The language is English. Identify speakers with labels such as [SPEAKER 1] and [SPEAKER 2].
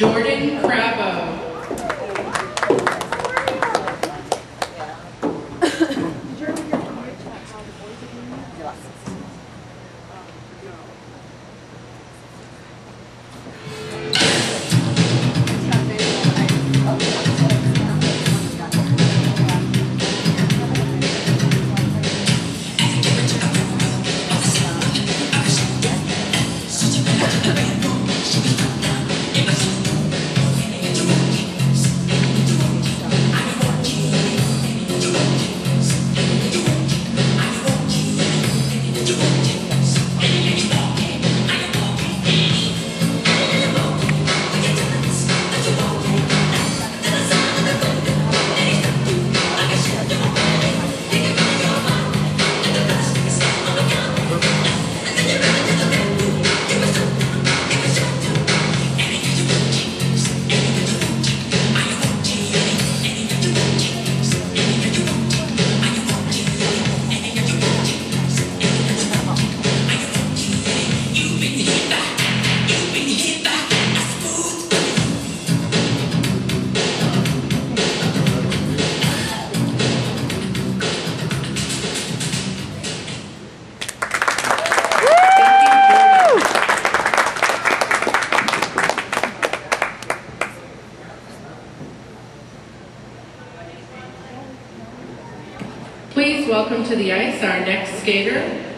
[SPEAKER 1] Jordan Cravo. Did you ever hear the boys? Yes. Um, no. Please welcome to the ice our next skater,